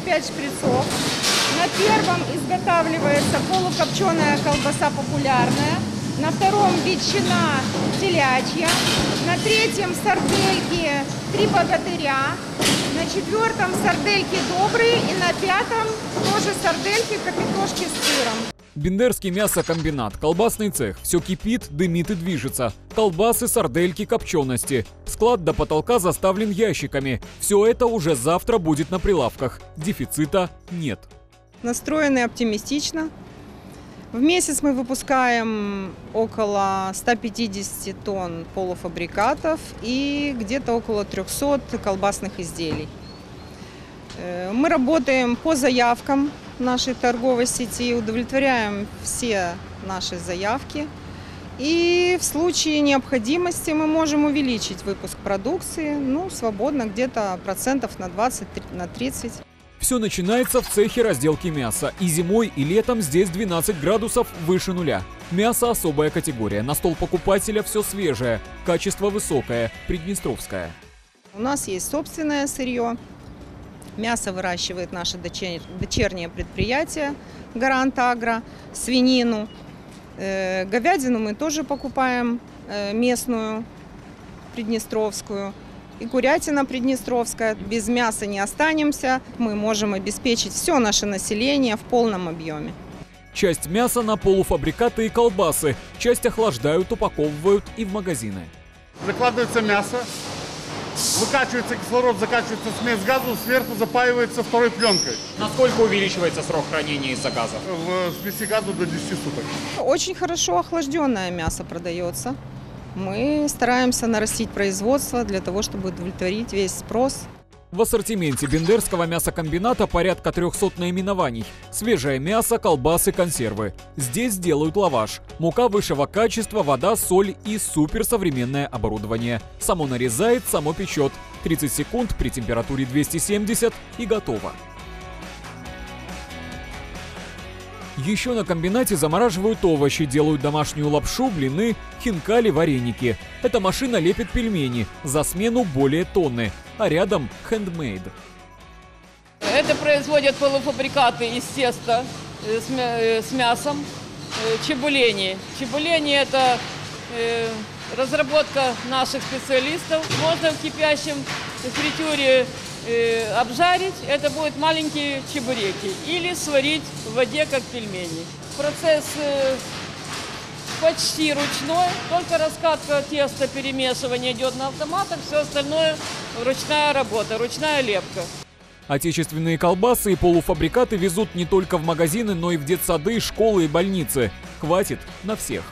5 шприцов. На первом изготавливается полукопченая колбаса популярная. На втором ветчина телячья. На третьем сардельки три богатыря. На четвертом сардельки добрые. И на пятом тоже сардельки капитошки с сыром. Бендерский мясокомбинат, колбасный цех. Все кипит, дымит и движется. Колбасы, сардельки, копчености. Склад до потолка заставлен ящиками. Все это уже завтра будет на прилавках. Дефицита нет. настроены оптимистично. В месяц мы выпускаем около 150 тонн полуфабрикатов и где-то около 300 колбасных изделий. Э, Мы работаем по заявкам нашей торговой сети, удовлетворяем все наши заявки. И в случае необходимости мы можем увеличить выпуск продукции, ну, свободно, где-то процентов на 20, на 30. Все начинается в цехе разделки мяса. И зимой, и летом здесь 12 градусов выше нуля. Мясо особая категория. На стол покупателя все свежее. Качество высокое. Приднестровское. У нас есть собственное сырье. Мясо выращивает наше дочер- дочернее предприятие «Гарант Агро», свинину. Э, Говядину мы тоже покупаем э, местную, приднестровскую. И курятина приднестровская. Без мяса не останемся. Мы можем обеспечить все наше население в полном объеме. Часть мяса на полуфабрикаты и колбасы. Часть охлаждают, упаковывают и в магазины. Закладывается мясо, выкачивается кислород, закачивается смесь газу, сверху запаивается второй пленкой. Насколько увеличивается срок хранения из заказов? В смеси газу до 10 суток. Очень хорошо охлажденное мясо продается. Мы стараемся нарастить производство для того, чтобы удовлетворить весь спрос. В ассортименте Бендерского мясокомбината порядка 300 наименований. Свежее мясо, колбасы, консервы. Здесь делают лаваш. Мука высшего качества, вода, соль и суперсовременное оборудование. Само нарезает, само печет. 30 секунд при температуре 270 и готово. Еще на комбинате замораживают овощи, делают домашнюю лапшу, блины, хинкали, вареники. Эта машина лепит пельмени, за смену более тонны, а рядом хендмейд. Это производят полуфабрикаты из теста э, э, с мясом, э, чебулени. Чебулени – это разработка наших специалистов. Можно в кипящем фритюре э, обжарить, это будут маленькие чебуреки, или сварить в воде, как пельмени. Процесс э, почти ручной, только раскатка теста, перемешивание идет на автоматах, все остальное ручная работа, ручная лепка. Отечественные колбасы и полуфабрикаты везут не только в магазины, но и в детсады, школы и больницы. Хватит на всех.